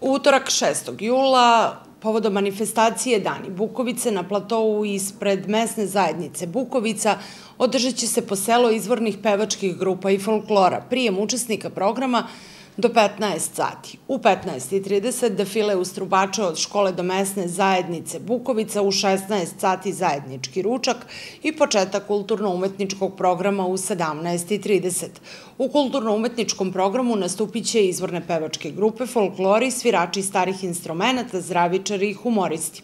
Utorak 6. jula povodom manifestacije Dani Bukovice na platovu ispred mesne zajednice Bukovica održat će se po selo izvornih pevačkih grupa i folklora. Prijem učesnika programa do 15 sati. U 15.30 defile ustrubača od škole do mesne zajednice Bukovica, u 16 sati zajednički ručak i početak kulturno-umetničkog programa u 17.30. U kulturno-umetničkom programu nastupit će izvorne pevačke grupe, folklori, svirači starih instrumenta, zdravičari i humoristi.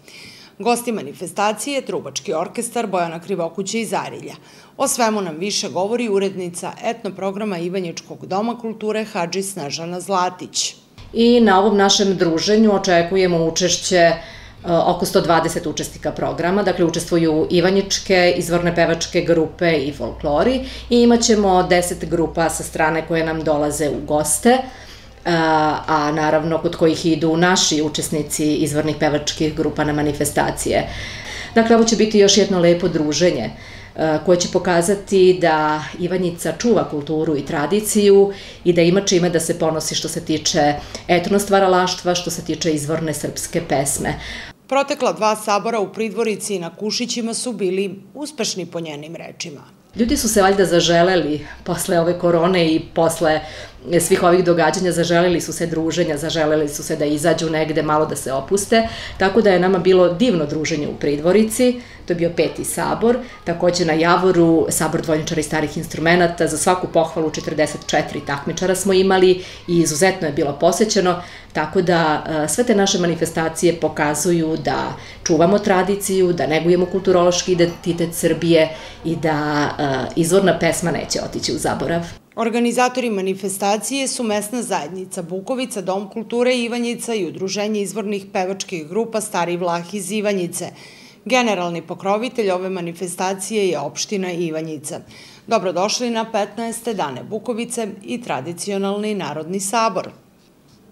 Gosti manifestacije Trubački orkestar Bojana Krivokuća iz Arilja. O svemu nam više govori urednica etnoprograma Ivanjičkog doma kulture Hadži Snežana Zlatić. I na ovom našem druženju očekujemo učešće e, oko 120 učesnika programa, dakle učestvuju Ivanjičke, izvorne pevačke grupe i folklori i imaćemo 10 grupa sa strane koje nam dolaze u goste, a naravno kod kojih idu naši učesnici izvornih pevačkih grupa na manifestacije. Dakle, ovo će biti još jedno lepo druženje koje će pokazati da Ivanjica čuva kulturu i tradiciju i da ima čime da se ponosi što se tiče etnostvaralaštva, što se tiče izvorne srpske pesme. Protekla dva sabora u Pridvorici i na Kušićima su bili uspešni po njenim rečima. Ljudi su se valjda zaželeli posle ove korone i posle svih ovih događanja zaželeli su se druženja, zaželeli su se da izađu negde, malo da se opuste, tako da je nama bilo divno druženje u Pridvorici, to je bio peti sabor, takođe na Javoru, sabor dvojničara i starih instrumenta, za svaku pohvalu 44 takmičara smo imali i izuzetno je bilo posećeno, tako da e, sve te naše manifestacije pokazuju da čuvamo tradiciju, da negujemo kulturološki identitet Srbije i da e, izvorna pesma neće otići u zaborav. Organizatori manifestacije su mesna zajednica Bukovica, Dom kulture Ivanjica i Udruženje izvornih pevačkih grupa Stari Vlah iz Ivanjice. Generalni pokrovitelj ove manifestacije je opština Ivanjica. Dobrodošli na 15. dane Bukovice i tradicionalni Narodni sabor.